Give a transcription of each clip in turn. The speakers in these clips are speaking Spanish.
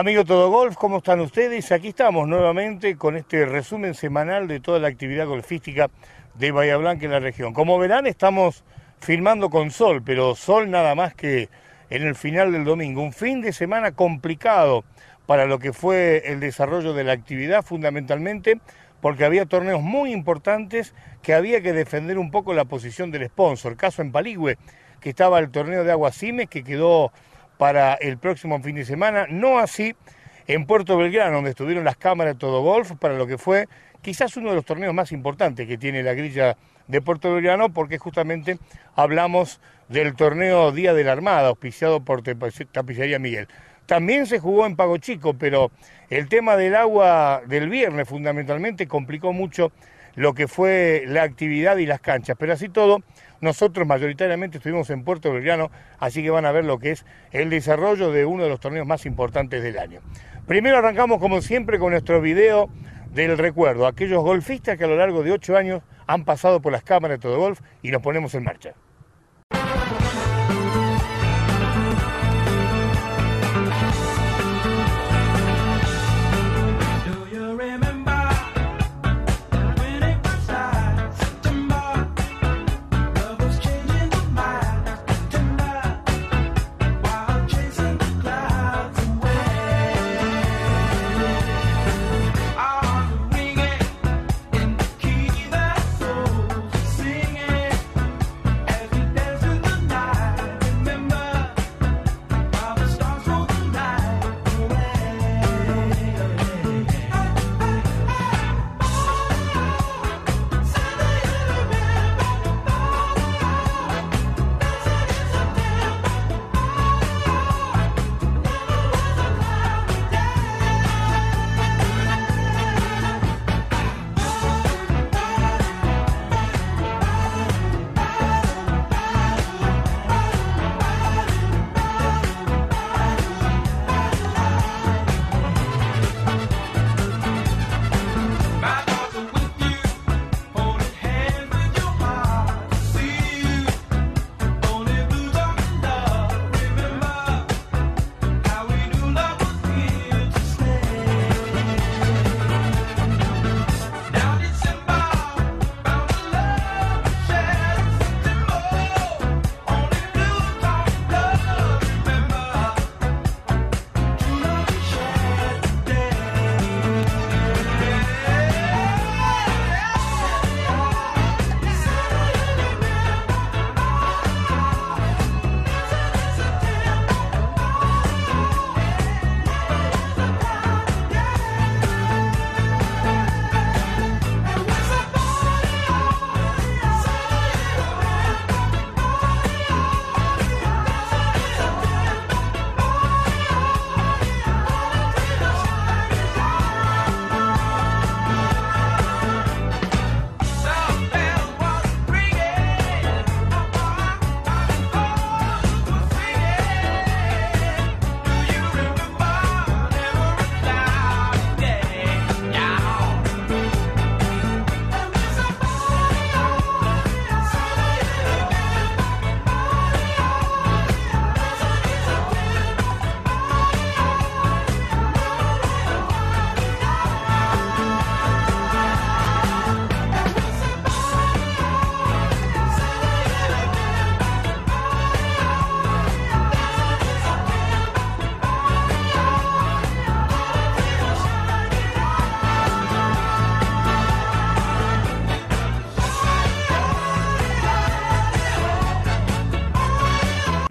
Amigo Todo Golf, ¿cómo están ustedes? Aquí estamos nuevamente con este resumen semanal de toda la actividad golfística de Bahía Blanca en la región. Como verán, estamos filmando con sol, pero sol nada más que en el final del domingo. Un fin de semana complicado para lo que fue el desarrollo de la actividad, fundamentalmente porque había torneos muy importantes que había que defender un poco la posición del sponsor. Caso en Paligüe, que estaba el torneo de Aguasimes, que quedó para el próximo fin de semana, no así en Puerto Belgrano, donde estuvieron las cámaras Todo Golf, para lo que fue quizás uno de los torneos más importantes que tiene la grilla de Puerto Belgrano, porque justamente hablamos del torneo Día de la Armada, auspiciado por Tapicería Miguel. También se jugó en Pago Chico, pero el tema del agua del viernes fundamentalmente complicó mucho lo que fue la actividad y las canchas. Pero así todo, nosotros mayoritariamente estuvimos en Puerto Belgrano, así que van a ver lo que es el desarrollo de uno de los torneos más importantes del año. Primero arrancamos como siempre con nuestro video del recuerdo, aquellos golfistas que a lo largo de ocho años han pasado por las cámaras de todo golf y nos ponemos en marcha.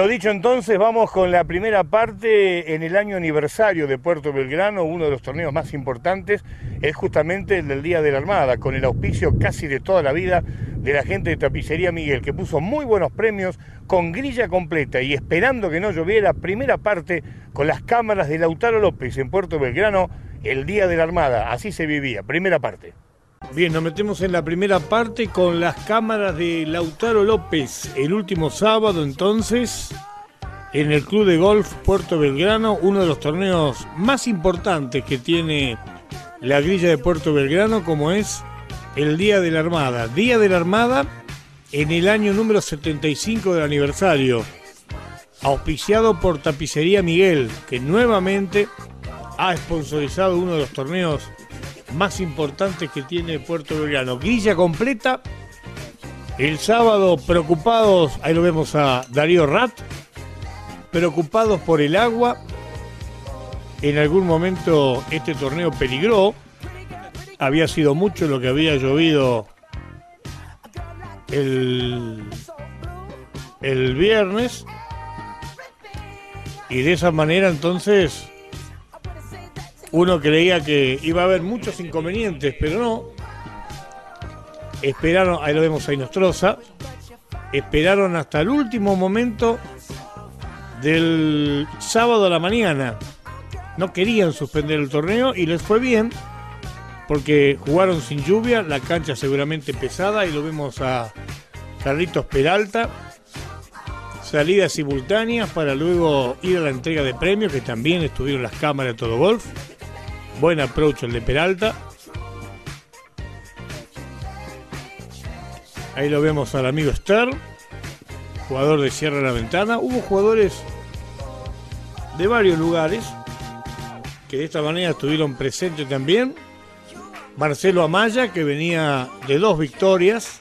Lo dicho entonces, vamos con la primera parte en el año aniversario de Puerto Belgrano, uno de los torneos más importantes, es justamente el del Día de la Armada, con el auspicio casi de toda la vida de la gente de Tapicería Miguel, que puso muy buenos premios, con grilla completa y esperando que no lloviera, primera parte con las cámaras de Lautaro López en Puerto Belgrano, el Día de la Armada, así se vivía, primera parte. Bien, nos metemos en la primera parte con las cámaras de Lautaro López. El último sábado entonces, en el Club de Golf Puerto Belgrano, uno de los torneos más importantes que tiene la grilla de Puerto Belgrano, como es el Día de la Armada. Día de la Armada en el año número 75 del aniversario, auspiciado por Tapicería Miguel, que nuevamente ha sponsorizado uno de los torneos más importantes que tiene Puerto Belgrano. Grilla completa. El sábado preocupados, ahí lo vemos a Darío Rat, preocupados por el agua. En algún momento este torneo peligró. Había sido mucho lo que había llovido el, el viernes. Y de esa manera entonces uno creía que iba a haber muchos inconvenientes, pero no. Esperaron, ahí lo vemos a Inostroza, esperaron hasta el último momento del sábado a la mañana. No querían suspender el torneo y les fue bien porque jugaron sin lluvia, la cancha seguramente pesada y lo vemos a Carlitos Peralta. Salidas simultáneas para luego ir a la entrega de premios que también estuvieron las cámaras de todo golf. Buen approach el de Peralta. Ahí lo vemos al amigo Stern, jugador de Sierra de la Ventana. Hubo jugadores de varios lugares que de esta manera estuvieron presentes también. Marcelo Amaya, que venía de dos victorias.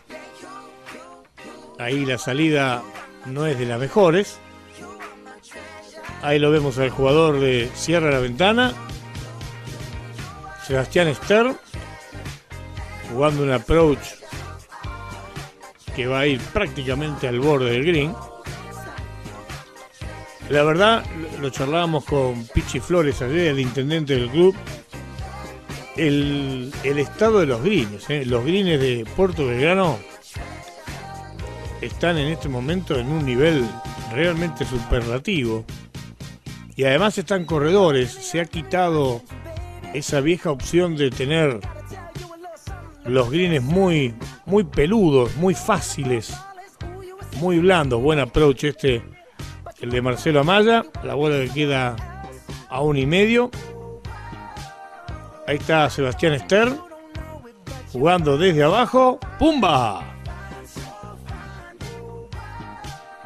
Ahí la salida no es de las mejores. Ahí lo vemos al jugador de Sierra de la Ventana, Sebastián Stern jugando un approach que va a ir prácticamente al borde del green. La verdad, lo charlábamos con Pichi Flores ayer, el intendente del club. El, estado de los greens, ¿eh? los greens de Puerto Belgrano están en este momento en un nivel realmente superlativo. Y además están corredores, se ha quitado esa vieja opción de tener los greens muy, muy peludos, muy fáciles, muy blandos. Buen approach este, el de Marcelo Amaya. La bola que queda a un y medio. Ahí está Sebastián Stern jugando desde abajo. ¡Pumba!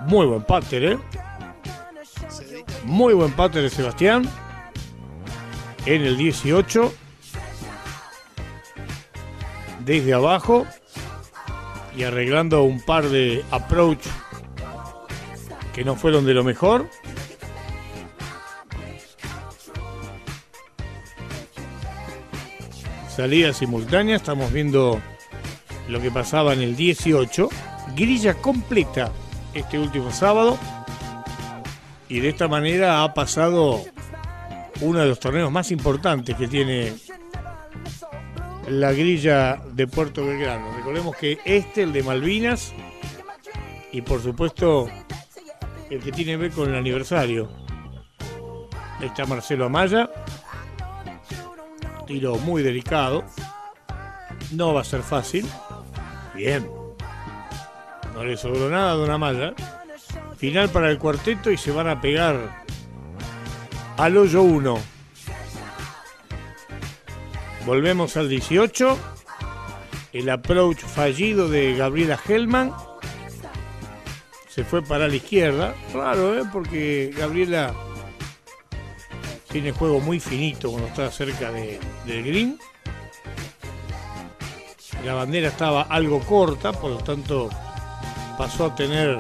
Muy buen pater, ¿eh? Muy buen pater de Sebastián en el 18 desde abajo y arreglando un par de approach que no fueron de lo mejor. Salida simultánea, estamos viendo lo que pasaba en el 18. Grilla completa este último sábado. Y de esta manera ha pasado uno de los torneos más importantes que tiene la grilla de Puerto Belgrano. Recordemos que este, el de Malvinas, y por supuesto el que tiene que ver con el aniversario. está Marcelo Amaya, tiro muy delicado, no va a ser fácil. Bien, no le sobró nada a Don Amaya. Final para el cuarteto y se van a pegar al hoyo 1. Volvemos al 18. El approach fallido de Gabriela Hellman. Se fue para la izquierda. Raro, ¿eh? Porque Gabriela tiene juego muy finito cuando está cerca de, del green. La bandera estaba algo corta, por lo tanto pasó a tener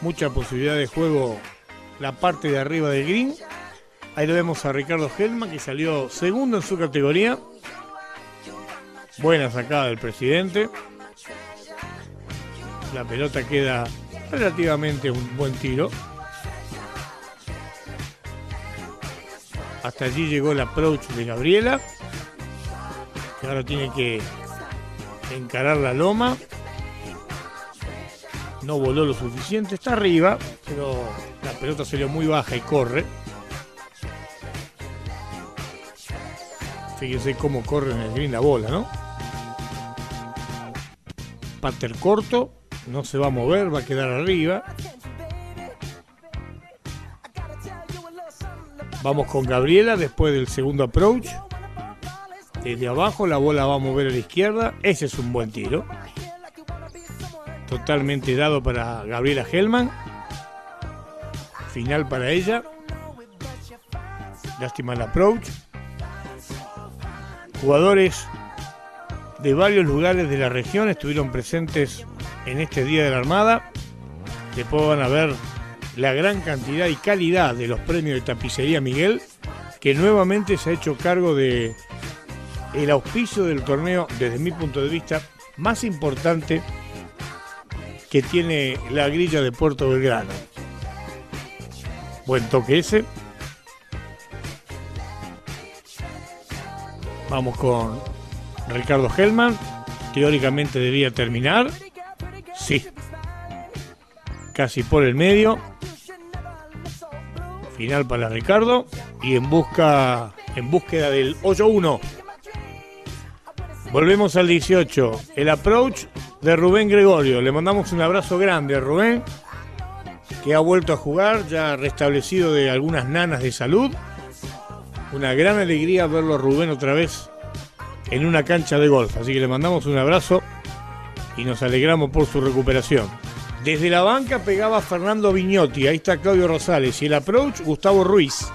mucha posibilidad de juego la parte de arriba del green. Ahí lo vemos a Ricardo Helma, que salió segundo en su categoría. Buena sacada del presidente. La pelota queda relativamente un buen tiro. Hasta allí llegó el approach de Gabriela, que ahora tiene que encarar la loma. No voló lo suficiente, está arriba, pero la pelota salió muy baja y corre. Fíjense cómo corre en el green la bola, ¿no? Pater corto, no se va a mover, va a quedar arriba. Vamos con Gabriela después del segundo approach. Desde abajo la bola va a mover a la izquierda. Ese es un buen tiro. Totalmente dado para Gabriela Hellman. Final para ella. lástima el approach. Jugadores de varios lugares de la región estuvieron presentes en este Día de la Armada. Después van a ver la gran cantidad y calidad de los premios de tapicería Miguel, que nuevamente se ha hecho cargo de el auspicio del torneo, desde mi punto de vista, más importante que tiene la grilla de Puerto Belgrano. Buen toque ese. Vamos con Ricardo Hellman. Teóricamente debía terminar. Sí. Casi por el medio. Final para Ricardo. Y en busca. En búsqueda del 8-1. Volvemos al 18. El approach de Rubén Gregorio. Le mandamos un abrazo grande a Rubén, que ha vuelto a jugar, ya restablecido de algunas nanas de salud. Una gran alegría verlo a Rubén otra vez en una cancha de golf. Así que le mandamos un abrazo y nos alegramos por su recuperación. Desde la banca pegaba Fernando Vignotti, ahí está Claudio Rosales y el approach Gustavo Ruiz.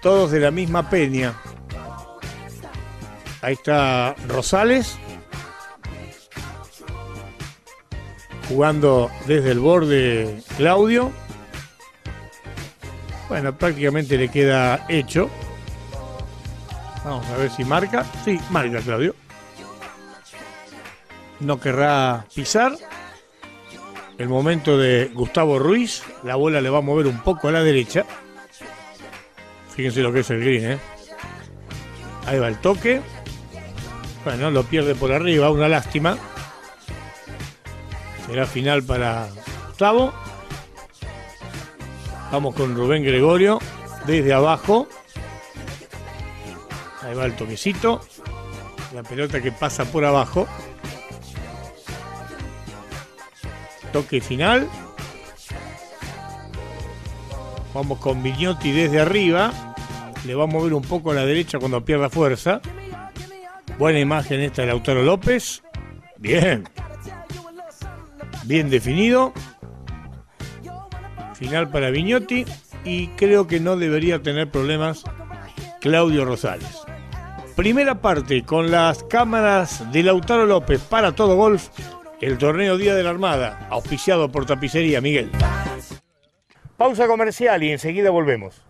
Todos de la misma peña. Ahí está Rosales. Jugando desde el borde Claudio. Bueno, prácticamente le queda hecho. Vamos a ver si marca. Sí, marca Claudio. No querrá pisar. El momento de Gustavo Ruiz. La bola le va a mover un poco a la derecha. Fíjense lo que es el green, ¿eh? Ahí va el toque. Bueno, lo pierde por arriba, una lástima. Será final para Gustavo. Vamos con Rubén Gregorio desde abajo. Ahí va el toquecito. La pelota que pasa por abajo. Toque final. Vamos con Vignotti desde arriba. Le va a mover un poco a la derecha cuando pierda fuerza. Buena imagen esta de Lautaro López. Bien. Bien definido. Final para Vignotti. Y creo que no debería tener problemas Claudio Rosales. Primera parte con las cámaras de Lautaro López para todo golf. El torneo Día de la Armada, auspiciado por Tapicería Miguel. Pausa comercial y enseguida volvemos.